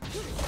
Come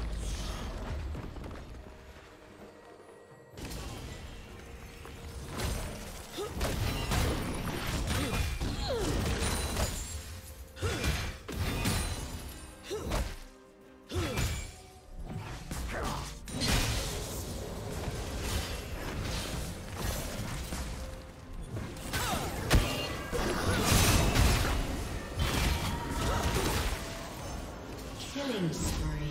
Yeah.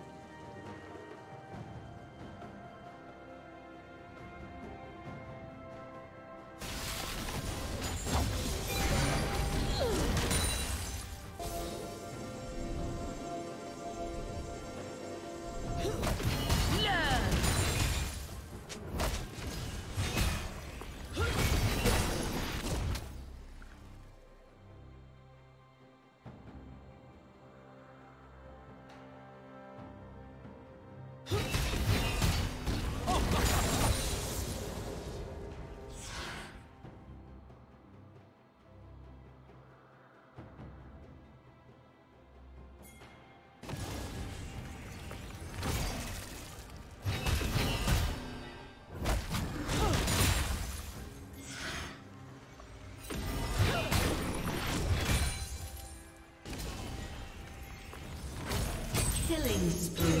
Killing spree.